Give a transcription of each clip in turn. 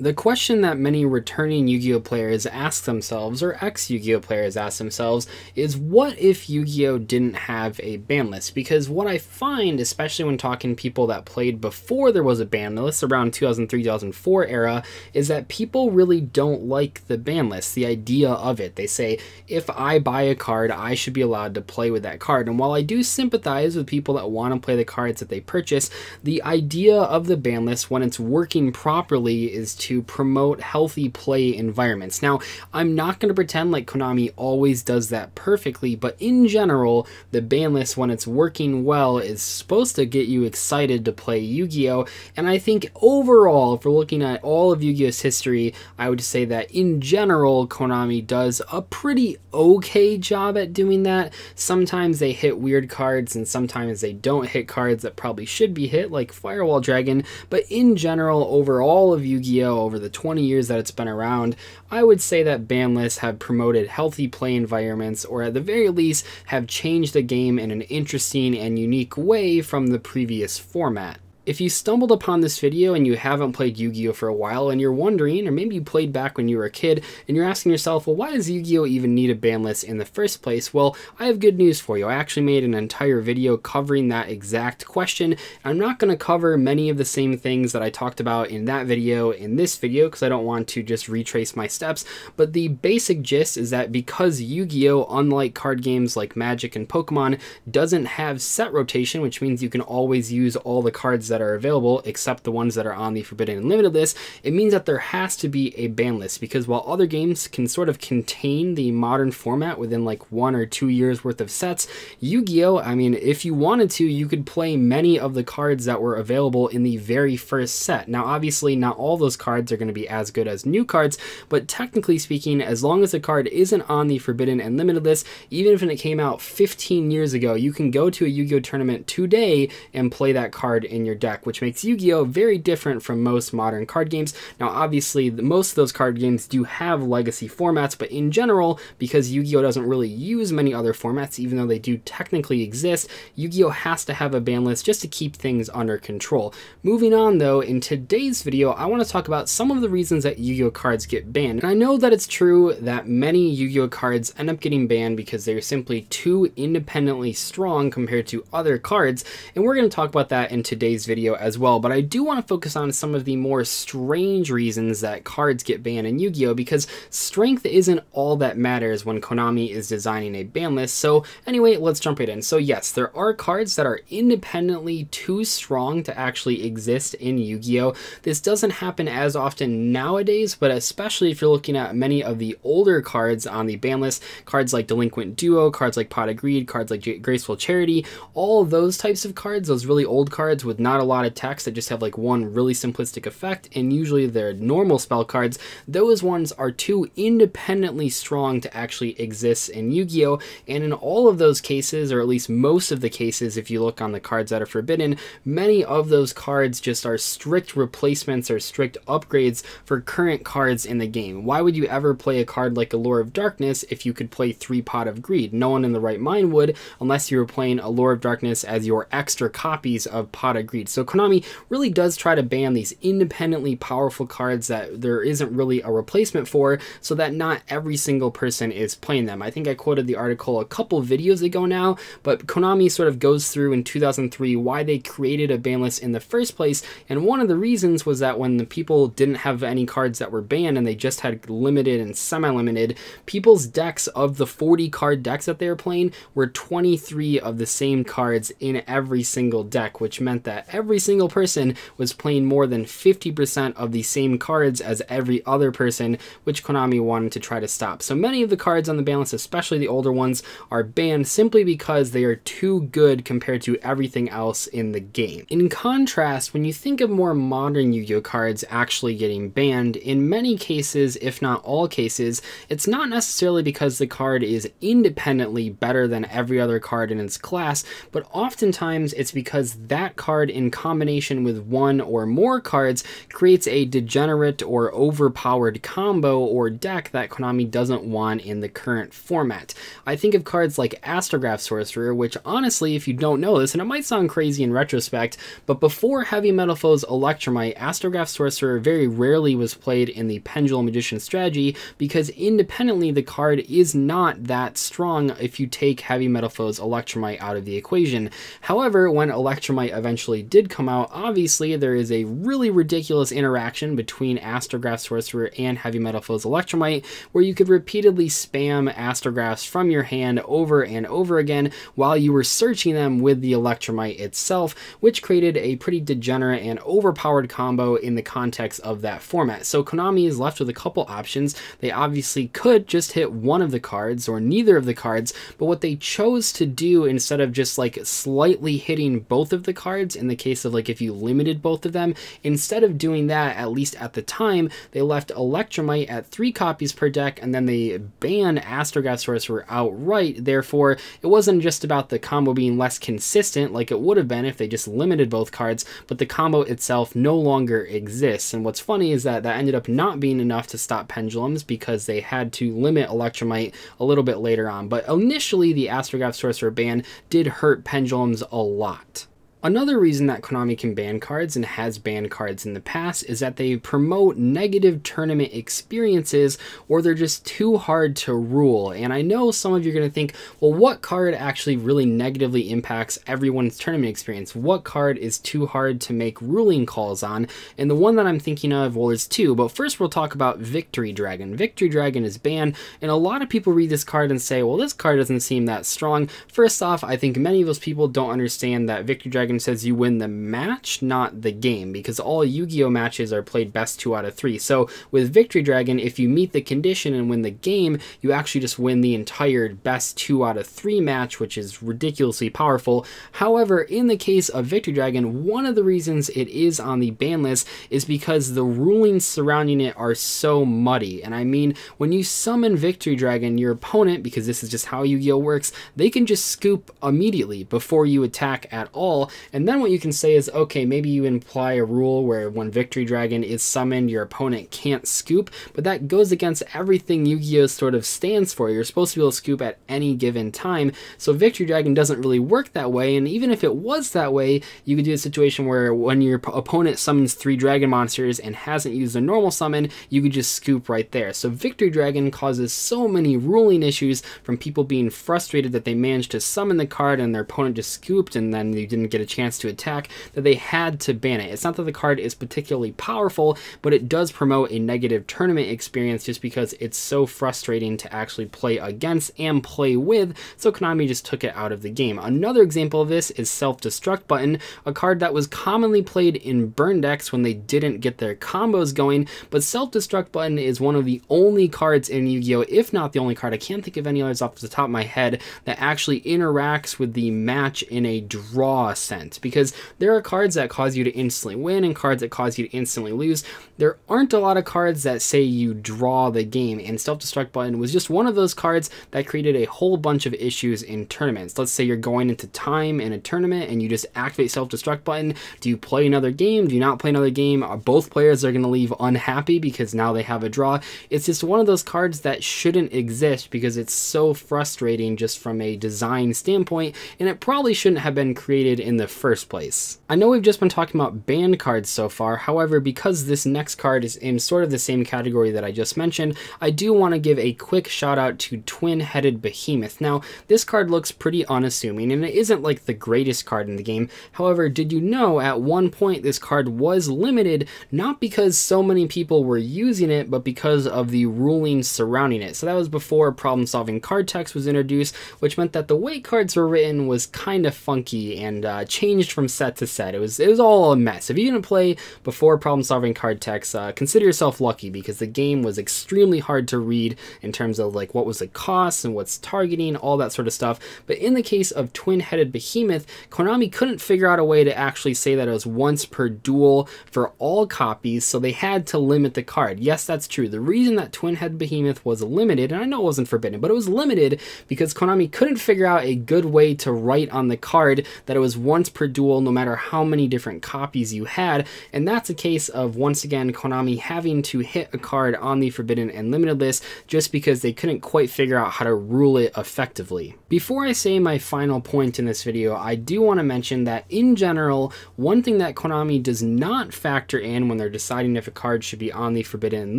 The question that many returning Yu-Gi-Oh players ask themselves, or ex-Yu-Gi-Oh players ask themselves, is what if Yu-Gi-Oh didn't have a ban list? Because what I find, especially when talking to people that played before there was a ban list, around 2003-2004 era, is that people really don't like the ban list, the idea of it. They say, if I buy a card, I should be allowed to play with that card. And while I do sympathize with people that want to play the cards that they purchase, the idea of the ban list, when it's working properly, is to to promote healthy play environments. Now, I'm not going to pretend like Konami always does that perfectly, but in general, the ban list, when it's working well, is supposed to get you excited to play Yu-Gi-Oh! And I think overall, if we're looking at all of Yu-Gi-Oh's history, I would say that in general, Konami does a pretty okay job at doing that. Sometimes they hit weird cards, and sometimes they don't hit cards that probably should be hit, like Firewall Dragon, but in general, over all of Yu-Gi-Oh! Over the 20 years that it's been around, I would say that ban lists have promoted healthy play environments, or at the very least, have changed the game in an interesting and unique way from the previous format. If you stumbled upon this video and you haven't played Yu-Gi-Oh for a while and you're wondering, or maybe you played back when you were a kid and you're asking yourself, well, why does Yu-Gi-Oh even need a ban list in the first place? Well, I have good news for you. I actually made an entire video covering that exact question. I'm not going to cover many of the same things that I talked about in that video in this video because I don't want to just retrace my steps, but the basic gist is that because Yu-Gi-Oh, unlike card games like Magic and Pokemon, doesn't have set rotation, which means you can always use all the cards that that are available, except the ones that are on the Forbidden and Limited list, it means that there has to be a ban list because while other games can sort of contain the modern format within like one or two years worth of sets, Yu-Gi-Oh! I mean, if you wanted to, you could play many of the cards that were available in the very first set. Now, obviously, not all those cards are going to be as good as new cards, but technically speaking, as long as the card isn't on the Forbidden and Limited list, even if it came out 15 years ago, you can go to a Yu-Gi-Oh! tournament today and play that card in your deck which makes Yu-Gi-Oh! very different from most modern card games. Now, obviously, most of those card games do have legacy formats, but in general, because Yu-Gi-Oh! doesn't really use many other formats, even though they do technically exist, Yu-Gi-Oh! has to have a ban list just to keep things under control. Moving on, though, in today's video, I want to talk about some of the reasons that Yu-Gi-Oh! cards get banned. And I know that it's true that many Yu-Gi-Oh! cards end up getting banned because they're simply too independently strong compared to other cards, and we're going to talk about that in today's video video as well, but I do want to focus on some of the more strange reasons that cards get banned in Yu-Gi-Oh! because strength isn't all that matters when Konami is designing a ban list. So anyway, let's jump right in. So yes, there are cards that are independently too strong to actually exist in Yu-Gi-Oh! This doesn't happen as often nowadays, but especially if you're looking at many of the older cards on the ban list, cards like Delinquent Duo, cards like Pot of Greed, cards like Graceful Charity, all those types of cards, those really old cards with not a lot of text that just have like one really simplistic effect, and usually they're normal spell cards, those ones are too independently strong to actually exist in Yu-Gi-Oh! And in all of those cases, or at least most of the cases, if you look on the cards that are forbidden, many of those cards just are strict replacements or strict upgrades for current cards in the game. Why would you ever play a card like Allure of Darkness if you could play three Pot of Greed? No one in the right mind would, unless you were playing Allure of Darkness as your extra copies of Pot of Greed. So so Konami really does try to ban these independently powerful cards that there isn't really a replacement for so that not every single person is playing them. I think I quoted the article a couple videos ago now, but Konami sort of goes through in 2003 why they created a ban list in the first place, and one of the reasons was that when the people didn't have any cards that were banned and they just had limited and semi-limited, people's decks of the 40 card decks that they were playing were 23 of the same cards in every single deck, which meant that every single person was playing more than 50% of the same cards as every other person, which Konami wanted to try to stop. So many of the cards on the ban list, especially the older ones, are banned simply because they are too good compared to everything else in the game. In contrast, when you think of more modern Yu-Gi-Oh cards actually getting banned, in many cases, if not all cases, it's not necessarily because the card is independently better than every other card in its class, but oftentimes it's because that card in in combination with one or more cards creates a degenerate or overpowered combo or deck that Konami doesn't want in the current format. I think of cards like Astrograph Sorcerer, which honestly, if you don't know this, and it might sound crazy in retrospect, but before Heavy Metal Foes Electrumite, Astrograph Sorcerer very rarely was played in the Pendulum Magician strategy because independently the card is not that strong if you take Heavy Metal Foes Electrumite out of the equation. However, when Electrumite eventually did come out, obviously there is a really ridiculous interaction between Astrograph Sorcerer and Heavy Metal Foes Electrumite where you could repeatedly spam Astrographs from your hand over and over again while you were searching them with the Electrumite itself, which created a pretty degenerate and overpowered combo in the context of that format. So Konami is left with a couple options. They obviously could just hit one of the cards or neither of the cards, but what they chose to do instead of just like slightly hitting both of the cards in the case of like if you limited both of them, instead of doing that, at least at the time, they left Electrumite at three copies per deck and then they banned Astrograph Sorcerer outright. Therefore, it wasn't just about the combo being less consistent like it would have been if they just limited both cards, but the combo itself no longer exists. And what's funny is that that ended up not being enough to stop pendulums because they had to limit Electrumite a little bit later on. But initially, the Astrograph Sorcerer ban did hurt pendulums a lot. Another reason that Konami can ban cards and has banned cards in the past is that they promote negative tournament experiences or they're just too hard to rule. And I know some of you are going to think, well, what card actually really negatively impacts everyone's tournament experience? What card is too hard to make ruling calls on? And the one that I'm thinking of, well, is two. But first, we'll talk about Victory Dragon. Victory Dragon is banned, and a lot of people read this card and say, well, this card doesn't seem that strong. First off, I think many of those people don't understand that Victory Dragon Dragon says you win the match, not the game, because all Yu-Gi-Oh matches are played best two out of three. So with Victory Dragon, if you meet the condition and win the game, you actually just win the entire best two out of three match, which is ridiculously powerful. However, in the case of Victory Dragon, one of the reasons it is on the ban list is because the rulings surrounding it are so muddy. And I mean, when you summon Victory Dragon, your opponent, because this is just how Yu-Gi-Oh works, they can just scoop immediately before you attack at all, and then what you can say is, okay, maybe you imply a rule where when Victory Dragon is summoned, your opponent can't scoop, but that goes against everything Yu-Gi-Oh! sort of stands for. You're supposed to be able to scoop at any given time, so Victory Dragon doesn't really work that way, and even if it was that way, you could do a situation where when your opponent summons three dragon monsters and hasn't used a normal summon, you could just scoop right there. So Victory Dragon causes so many ruling issues from people being frustrated that they managed to summon the card and their opponent just scooped and then you didn't get a chance to attack that they had to ban it. It's not that the card is particularly powerful, but it does promote a negative tournament experience just because it's so frustrating to actually play against and play with, so Konami just took it out of the game. Another example of this is Self-Destruct Button, a card that was commonly played in burn decks when they didn't get their combos going, but Self-Destruct Button is one of the only cards in Yu-Gi-Oh! if not the only card, I can't think of any others off the top of my head, that actually interacts with the match in a draw sense sense because there are cards that cause you to instantly win and cards that cause you to instantly lose. There aren't a lot of cards that say you draw the game, and Self Destruct Button was just one of those cards that created a whole bunch of issues in tournaments. Let's say you're going into time in a tournament and you just activate Self Destruct Button. Do you play another game? Do you not play another game? Are both players are going to leave unhappy because now they have a draw? It's just one of those cards that shouldn't exist because it's so frustrating just from a design standpoint, and it probably shouldn't have been created in the first place. I know we've just been talking about banned cards so far, however, because this next card is in sort of the same category that I just mentioned, I do want to give a quick shout out to Twin-Headed Behemoth. Now, this card looks pretty unassuming, and it isn't like the greatest card in the game. However, did you know at one point this card was limited, not because so many people were using it, but because of the rulings surrounding it. So that was before problem-solving card text was introduced, which meant that the way cards were written was kind of funky and uh, changed from set to set. It was it was all a mess. If you didn't play before problem solving card text, uh, consider yourself lucky because the game was extremely hard to read in terms of like what was the cost and what's targeting, all that sort of stuff. But in the case of Twin-Headed Behemoth, Konami couldn't figure out a way to actually say that it was once per duel for all copies, so they had to limit the card. Yes, that's true. The reason that Twin-Headed Behemoth was limited, and I know it wasn't forbidden, but it was limited because Konami couldn't figure out a good way to write on the card that it was once per duel, no matter how many different copies you had. And that's a case of, once again, Konami having to hit a card on the Forbidden and Limited list just because they couldn't quite figure out how to rule it effectively. Before I say my final point in this video, I do want to mention that in general, one thing that Konami does not factor in when they're deciding if a card should be on the Forbidden and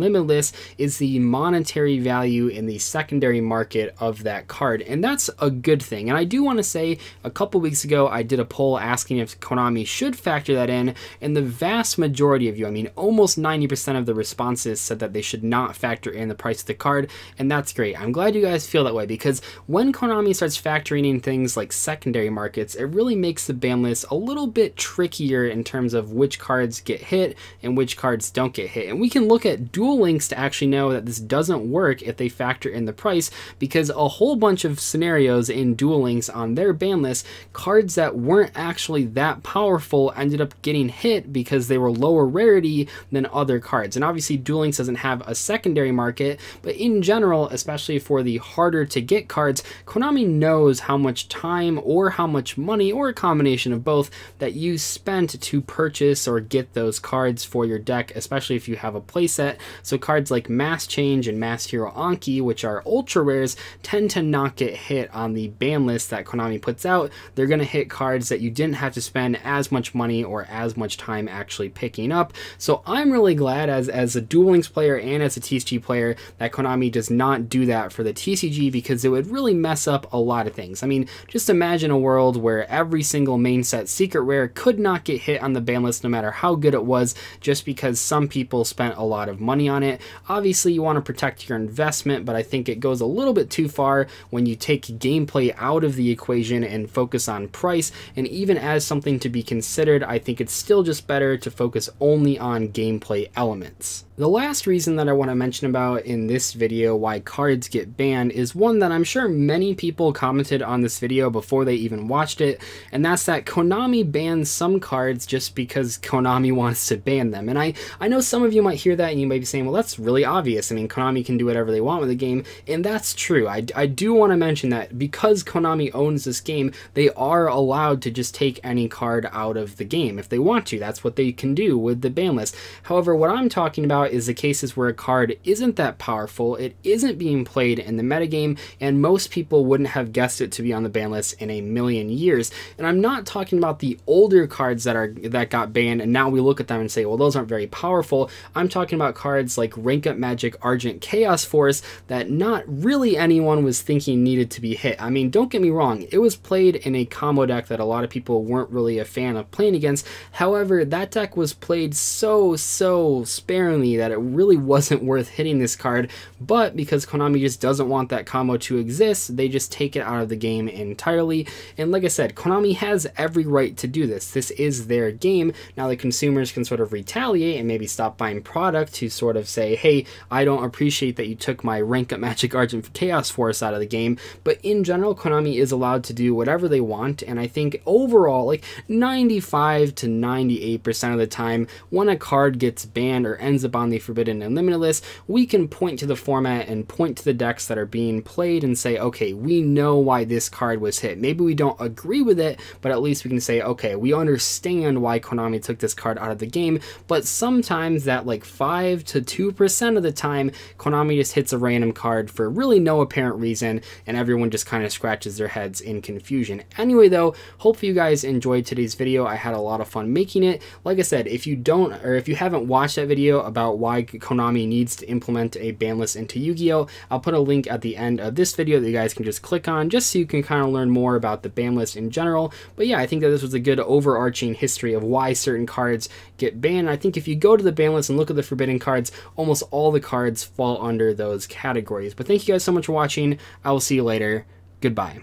Limited list is the monetary value in the secondary market of that card. And that's a good thing. And I do want to say a couple weeks ago, I did a poll asking if Konami should factor that in. And the vast majority of you, I mean, almost 90% of the responses said that they should not factor in the price of the card. And that's great. I'm glad you guys feel that way because when Konami starts factoring in things like secondary markets, it really makes the ban list a little bit trickier in terms of which cards get hit and which cards don't get hit. And we can look at Duel Links to actually know that this doesn't work if they factor in the price because a whole bunch of scenarios in Duel Links on their ban list, cards that weren't actually that powerful ended up getting hit because they were lower rarity than other cards. And obviously Duel Links doesn't have a secondary market, but in general, especially for the harder to get cards, Konami knows how much time or how much money or a combination of both that you spent to purchase or get those cards for your deck, especially if you have a playset. So cards like Mask Change and Masked HERO Anki, which are ultra rares, tend to not get hit on the ban list that Konami puts out. They're going to hit cards that you didn't have to spend as much money or as much time actually picking up. So I'm really glad as, as a Duel Links player and as a TCG player that Konami does not do that for the TCG because it would really mess up a lot of things. I mean, just imagine a world where every single main set secret rare could not get hit on the ban list no matter how good it was just because some people spent a lot of money on it. Obviously, you want to protect your investment, but I think it goes a little bit too far when you take gameplay out of the equation and focus on price. And as something to be considered, I think it's still just better to focus only on gameplay elements. The last reason that I want to mention about in this video why cards get banned is one that I'm sure many people commented on this video before they even watched it, and that's that Konami bans some cards just because Konami wants to ban them. And I, I know some of you might hear that and you might be saying, well, that's really obvious. I mean, Konami can do whatever they want with the game, and that's true. I, I do want to mention that because Konami owns this game, they are allowed to just take any card out of the game if they want to. That's what they can do with the ban list. However, what I'm talking about is the cases where a card isn't that powerful, it isn't being played in the metagame, and most people wouldn't have guessed it to be on the ban list in a million years. And I'm not talking about the older cards that are that got banned and now we look at them and say, well, those aren't very powerful. I'm talking about cards like Rank Up Magic Argent Chaos Force that not really anyone was thinking needed to be hit. I mean, don't get me wrong, it was played in a combo deck that a lot of people weren't really a fan of playing against. However, that deck was played so, so sparingly that it really wasn't worth hitting this card, but because Konami just doesn't want that combo to exist, they just take it out of the game entirely. And like I said, Konami has every right to do this. This is their game. Now the consumers can sort of retaliate and maybe stop buying product to sort of say, hey, I don't appreciate that you took my rank up Magic Argent Chaos Force out of the game. But in general, Konami is allowed to do whatever they want. And I think overall, like 95 to 98% of the time, when a card gets banned or ends up on the Forbidden and Limited list, we can point to the format and point to the decks that are being played and say, okay, we know why this card was hit. Maybe we don't agree with it, but at least we can say, okay, we understand why Konami took this card out of the game, but sometimes that like 5 to 2% of the time, Konami just hits a random card for really no apparent reason, and everyone just kind of scratches their heads in confusion. Anyway though, hopefully you guys enjoyed today's video. I had a lot of fun making it. Like I said, if you don't, or if you haven't watched that video about why Konami needs to implement a ban list into Yu-Gi-Oh! I'll put a link at the end of this video that you guys can just click on just so you can kind of learn more about the ban list in general. But yeah, I think that this was a good overarching history of why certain cards get banned. I think if you go to the ban list and look at the forbidden cards, almost all the cards fall under those categories. But thank you guys so much for watching. I will see you later. Goodbye.